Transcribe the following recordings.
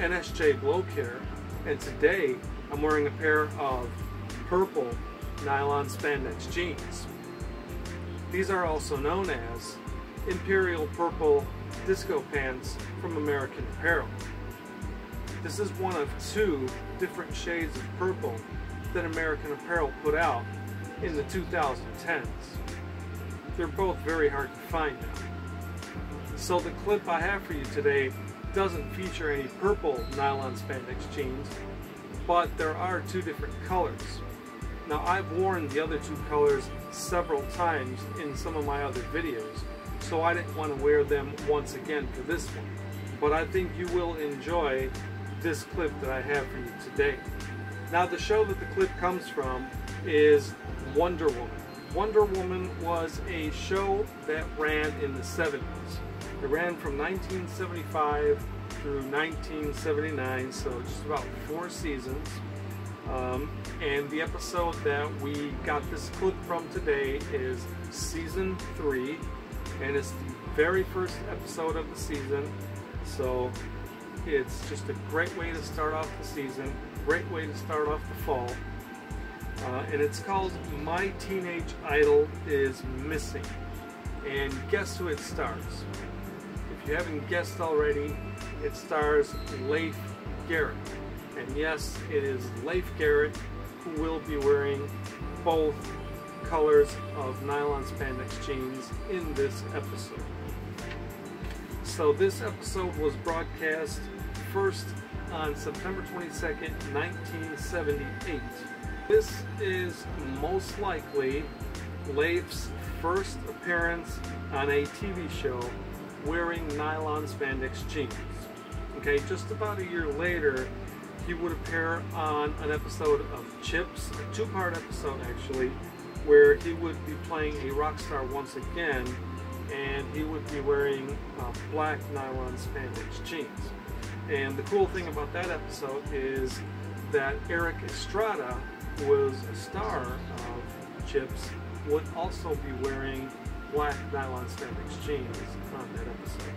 NSJ Bloke here, and today I'm wearing a pair of purple nylon spandex jeans. These are also known as Imperial Purple Disco Pants from American Apparel. This is one of two different shades of purple that American Apparel put out in the 2010s. They're both very hard to find now. So the clip I have for you today doesn't feature any purple nylon spandex jeans, but there are two different colors. Now I've worn the other two colors several times in some of my other videos, so I didn't want to wear them once again for this one. But I think you will enjoy this clip that I have for you today. Now the show that the clip comes from is Wonder Woman. Wonder Woman was a show that ran in the 70s. It ran from 1975 through 1979, so just about four seasons. Um, and the episode that we got this clip from today is season three, and it's the very first episode of the season. So it's just a great way to start off the season, great way to start off the fall. Uh, and it's called My Teenage Idol is Missing. And guess who it stars? You haven't guessed already, it stars Leif Garrett. And yes, it is Leif Garrett who will be wearing both colors of nylon spandex jeans in this episode. So this episode was broadcast first on September 22nd, 1978. This is most likely Leif's first appearance on a TV show wearing nylon spandex jeans. Okay, just about a year later, he would appear on an episode of CHiPs, a two-part episode actually, where he would be playing a rock star once again, and he would be wearing uh, black nylon spandex jeans. And the cool thing about that episode is that Erik Estrada who was a star of CHiPs, would also be wearing black nylon spandex jeans on that episode.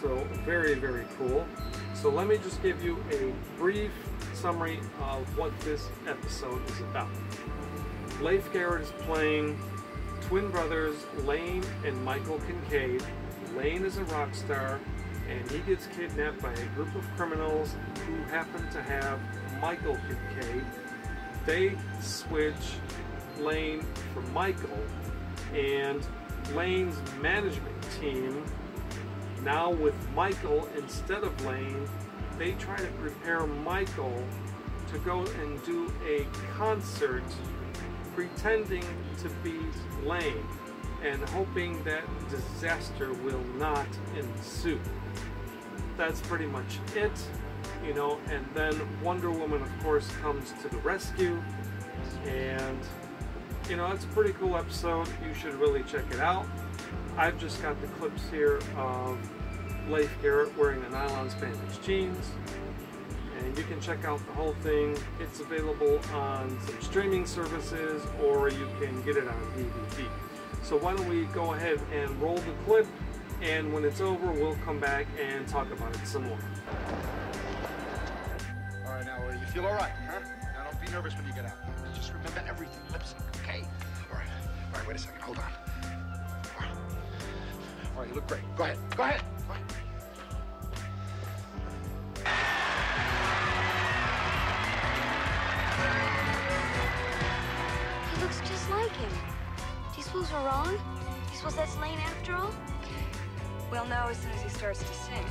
So very, very cool. So let me just give you a brief summary of what this episode is about. Leif Garrett is playing twin brothers Lane and Michael Kincaid. Lane is a rock star and he gets kidnapped by a group of criminals who happen to have Michael Kincaid. They switch Lane for Michael and Lane's management team now with Michael instead of Lane they try to prepare Michael to go and do a concert pretending to be Lane and hoping that disaster will not ensue. That's pretty much it, you know, and then Wonder Woman, of course, comes to the rescue, and, you know, it's a pretty cool episode. You should really check it out. I've just got the clips here of Leif Garrett wearing the nylon spandex jeans, and you can check out the whole thing. It's available on some streaming services or you can get it on DVD. So why don't we go ahead and roll the clip and when it's over we'll come back and talk about it some more. All right, now, you feel all right, huh? Now, don't be nervous when you get out. Just remember everything. Right. Wait a second. Hold on. All right. All right, you look great. Go ahead. Go ahead. Go ahead. He looks just like him. Do you suppose we're wrong? Do you suppose that's Lane after all? We'll know as soon as he starts to sing.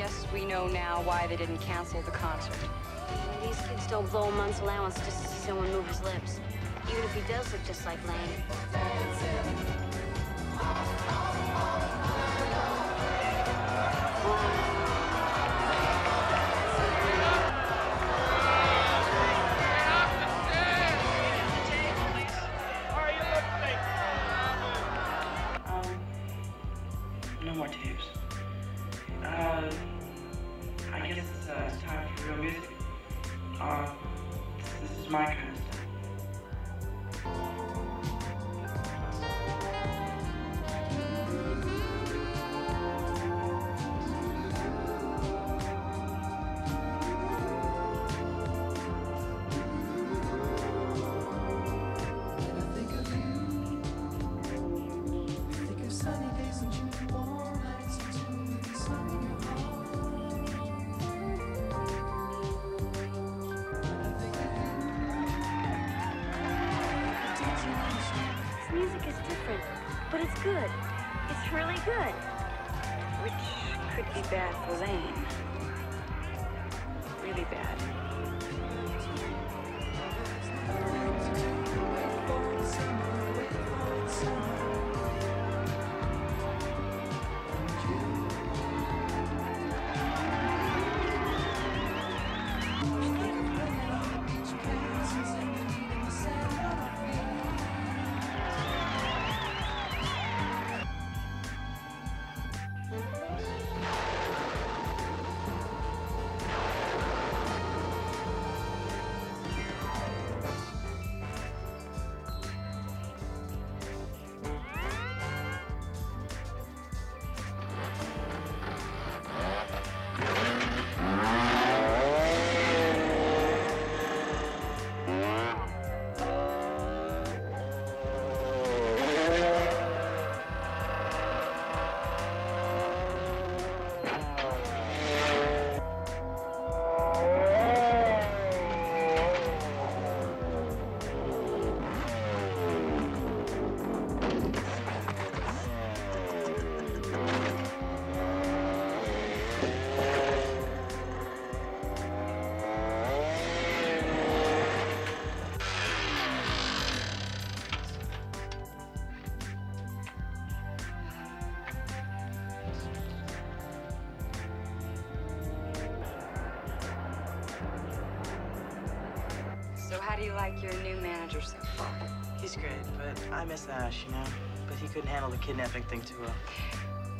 Guess we know now why they didn't cancel the concert. These kids don't blow a month's allowance just to see someone move his lips. Even if he does look just like Lane. Um, no more tapes. Uh, I guess it's uh, time for real music. Uh, this, this is my kind of stuff. Good. Which could be bad for Lane. So how do you like your new manager so far? He's great, but I miss Ash, you know? But he couldn't handle the kidnapping thing too well.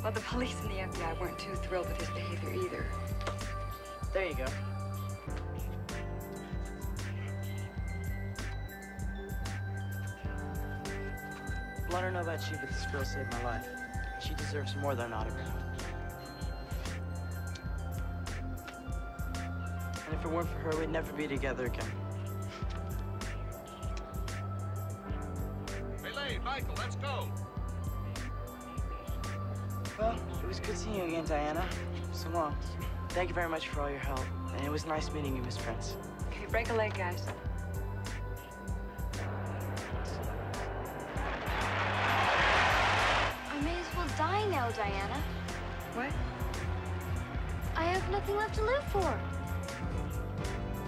Well, the police and the FBI weren't too thrilled with his behavior either. There you go. Let her know about you, but this girl saved my life. She deserves more than an autograph. And if it weren't for her, we'd never be together again. Go. Well, it was good seeing you again, Diana. So long. Thank you very much for all your help. And it was nice meeting you, Miss Prince. Okay, break a leg, guys. I may as well die now, Diana. What? I have nothing left to live for.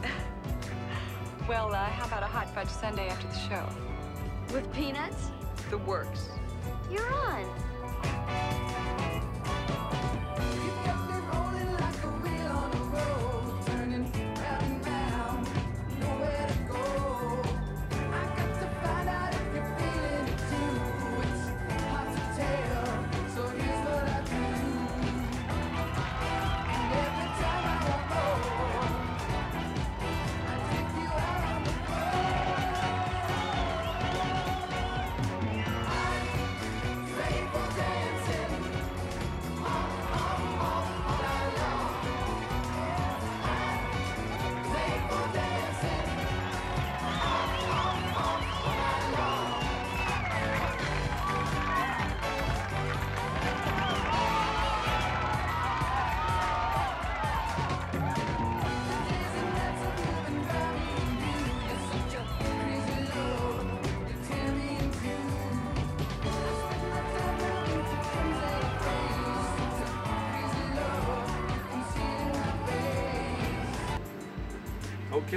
Well, uh, how about a hot fudge sundae after the show? With peanuts? The works. You're on.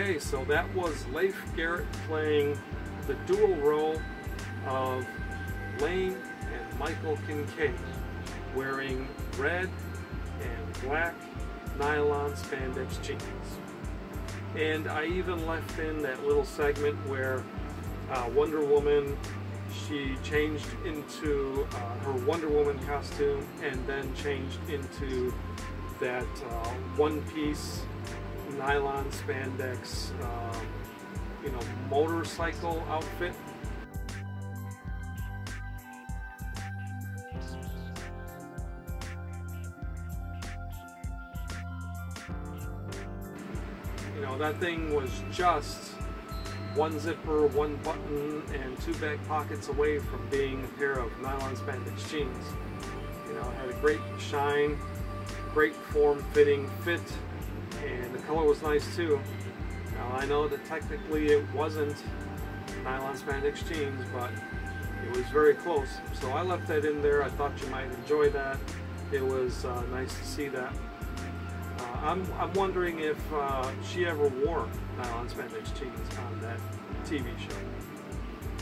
Okay, so that was Leif Garrett playing the dual role of Lane and Michael Kincaid, wearing red and black nylon spandex jeans. And I even left in that little segment where uh, Wonder Woman she changed into uh, her Wonder Woman costume and then changed into that uh, one-piece nylon spandex, um, you know, motorcycle outfit. You know, that thing was just one zipper, one button, and two back pockets away from being a pair of nylon spandex jeans. You know, it had a great shine, great form-fitting fit, and the color was nice too. Now I know that technically it wasn't nylon spandex jeans, but it was very close. So I left that in there. I thought you might enjoy that. It was uh, nice to see that. Uh, I'm, I'm wondering if uh, she ever wore nylon spandex jeans on that TV show.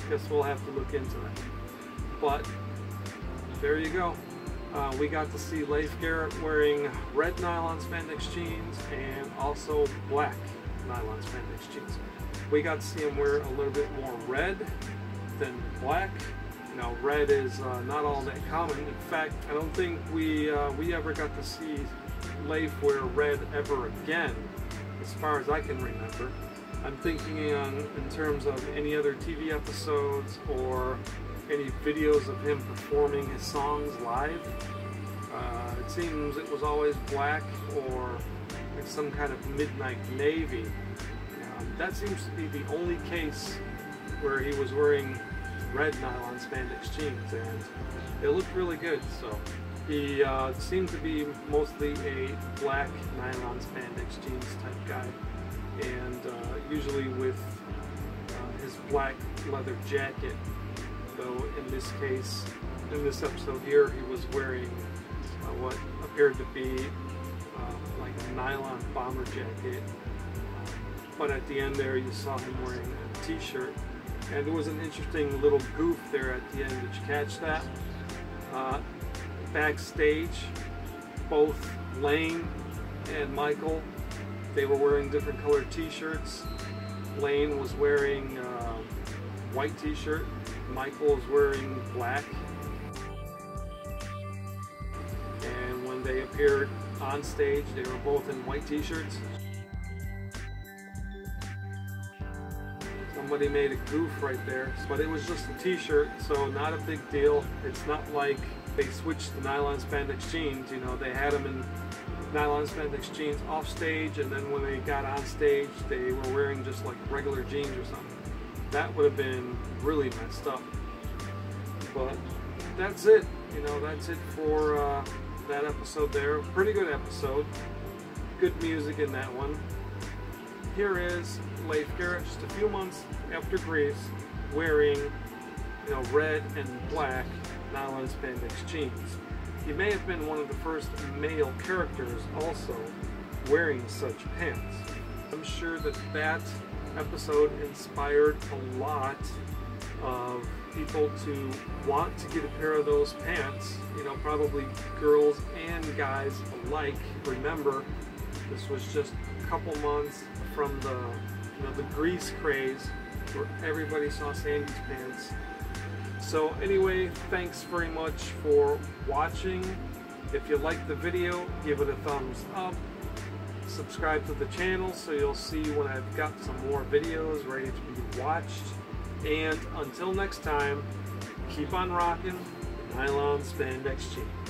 Guess we'll have to look into that. But there you go. Uh, we got to see Leif Garrett wearing red nylon spandex jeans and also black nylon spandex jeans. We got to see him wear a little bit more red than black. Know, red is uh, not all that common. In fact, I don't think we uh, we ever got to see Leif wear red ever again, as far as I can remember. I'm thinking on, in terms of any other TV episodes or any videos of him performing his songs live. Uh, it seems it was always black or some kind of midnight navy. Um, that seems to be the only case where he was wearing red nylon spandex jeans and it looked really good. So he uh, seemed to be mostly a black nylon spandex jeans type guy and uh, usually with uh, his black leather jacket though in this case, in this episode here, he was wearing uh, what appeared to be uh, like a nylon bomber jacket. But at the end there, you saw him wearing a t-shirt. And there was an interesting little goof there at the end. Did you catch that? Uh, backstage, both Lane and Michael, they were wearing different colored t-shirts. Lane was wearing uh, white t-shirt Michael is wearing black. And when they appeared on stage, they were both in white t-shirts. Somebody made a goof right there, but it was just a t-shirt, so not a big deal. It's not like they switched the nylon spandex jeans, you know, they had them in nylon spandex jeans off stage, and then when they got on stage, they were wearing just like regular jeans or something that would have been really messed up. But that's it. You know, that's it for uh, that episode there. Pretty good episode. Good music in that one. Here is Leif Garrett just a few months after Grease wearing you know, red and black nylon spandex jeans. He may have been one of the first male characters also wearing such pants. I'm sure that that episode inspired a lot of people to want to get a pair of those pants. You know, probably girls and guys alike. Remember, this was just a couple months from the you know the grease craze where everybody saw Sandy's pants. So anyway, thanks very much for watching. If you liked the video, give it a thumbs up subscribe to the channel so you'll see when I've got some more videos ready to be watched. And until next time, keep on rocking nylon spandex jeans.